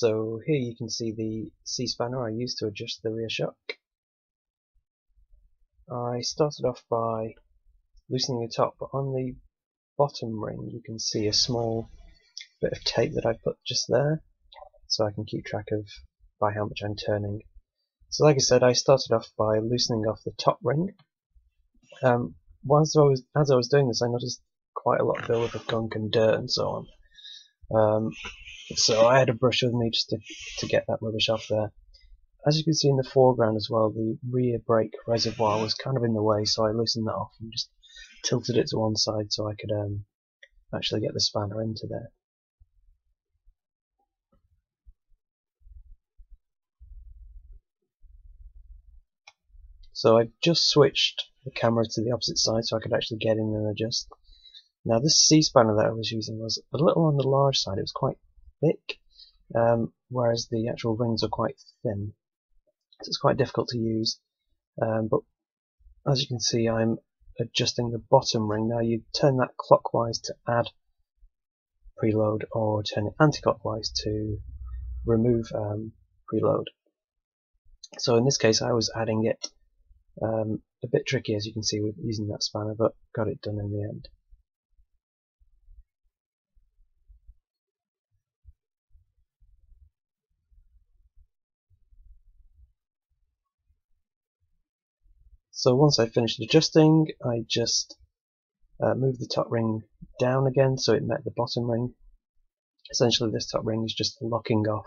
So here you can see the C-spanner I used to adjust the rear shock. I started off by loosening the top, but on the bottom ring you can see a small bit of tape that I put just there, so I can keep track of by how much I'm turning. So like I said, I started off by loosening off the top ring. Um, once I was, as I was doing this, I noticed quite a lot of buildup of gunk and dirt and so on. Um, so I had a brush with me just to, to get that rubbish off there. As you can see in the foreground as well, the rear brake reservoir was kind of in the way, so I loosened that off and just tilted it to one side so I could um, actually get the spanner into there. So I've just switched the camera to the opposite side so I could actually get in and adjust. Now this C-spanner that I was using was a little on the large side, it was quite thick, um, whereas the actual rings are quite thin. So it's quite difficult to use. Um, but as you can see I'm adjusting the bottom ring. Now you turn that clockwise to add preload or turn it anti-clockwise to remove um, preload. So in this case I was adding it um, a bit tricky as you can see with using that spanner, but got it done in the end. So once I finished adjusting, I just uh, moved the top ring down again so it met the bottom ring. Essentially this top ring is just locking off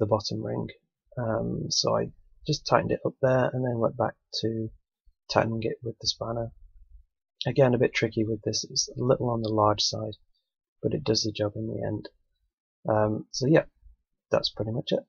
the bottom ring. Um, so I just tightened it up there and then went back to tightening it with the spanner. Again, a bit tricky with this, it's a little on the large side, but it does the job in the end. Um, so yeah, that's pretty much it.